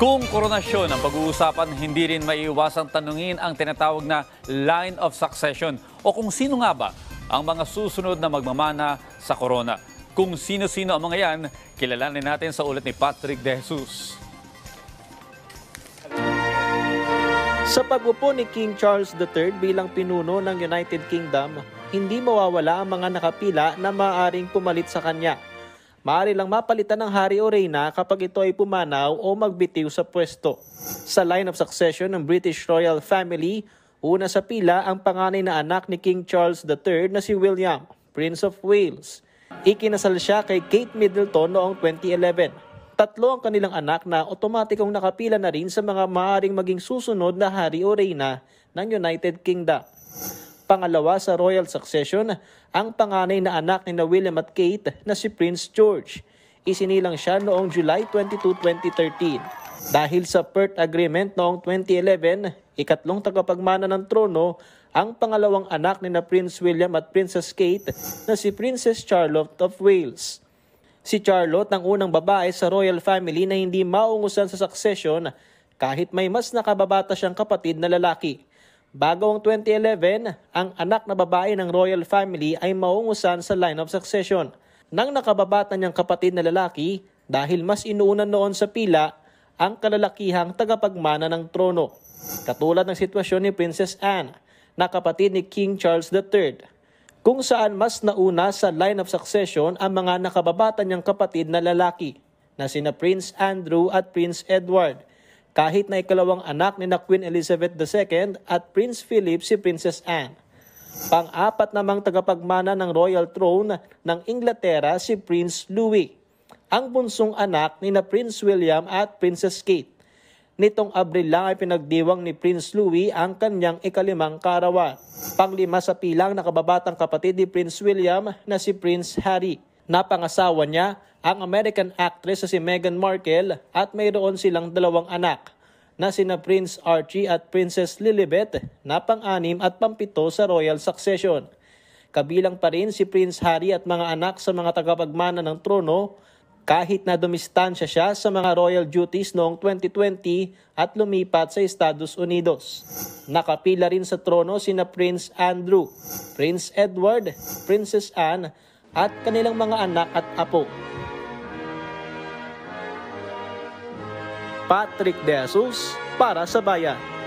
Kung koronasyon ang pag-uusapan, hindi rin maiiwasang tanungin ang tinatawag na line of succession o kung sino nga ba ang mga susunod na magmamana sa corona. Kung sino-sino ang mga yan, kilalanin natin sa ulit ni Patrick De Jesus. Sa pag-upo ni King Charles III bilang pinuno ng United Kingdom, hindi mawawala ang mga nakapila na maaaring pumalit sa kanya. Maaari lang mapalitan ng hari o reyna kapag ito ay pumanaw o magbitiw sa pwesto. Sa line of succession ng British royal family, una sa pila ang panganay na anak ni King Charles III na si William, Prince of Wales. Ikinasal siya kay Kate Middleton noong 2011 tatlo ang kanilang anak na otomatikong nakapila na rin sa mga maaaring maging susunod na hari o reyna ng United Kingdom. Pangalawa sa royal succession, ang panganay na anak ni na William at Kate na si Prince George. Isinilang siya noong July 22, 2013. Dahil sa Perth Agreement noong 2011, ikatlong tagapagmana ng trono ang pangalawang anak ni na Prince William at Princess Kate na si Princess Charlotte of Wales. Si Charlotte ang unang babae sa royal family na hindi maungusan sa succession kahit may mas nakababata siyang kapatid na lalaki. Bago ang 2011, ang anak na babae ng royal family ay maungusan sa line of succession. Nang nakababata niyang kapatid na lalaki, dahil mas inuunan noon sa pila ang kalalakihang tagapagmana ng trono. Katulad ng sitwasyon ni Princess Anne, na kapatid ni King Charles III, kung saan mas nauna sa line of succession ang mga nakababata niyang kapatid na lalaki na sina Prince Andrew at Prince Edward kahit na ikalawang anak ni na Queen Elizabeth II at Prince Philip si Princess Anne. Pang-apat namang tagapagmana ng royal throne ng Inglaterra si Prince Louis, ang bunsong anak ni na Prince William at Princess Kate. Nitong Abril lang ay pinagdiwang ni Prince Louis ang kanyang ikalimang karawan. Panglima sa pilang nakababatang kapatid ni Prince William na si Prince Harry. Napangasawa niya ang American actress na si Meghan Markle at mayroon silang dalawang anak na sina Prince Archie at Princess Lilibet na pang-anim at pampito sa royal succession. Kabilang pa rin si Prince Harry at mga anak sa mga tagapagmana ng trono kahit na dumistansya siya sa mga royal duties noong 2020 at lumipat sa Estados Unidos. Nakapila rin sa trono sina Prince Andrew, Prince Edward, Princess Anne at kanilang mga anak at apo. Patrick De Jesus para sa Bayan.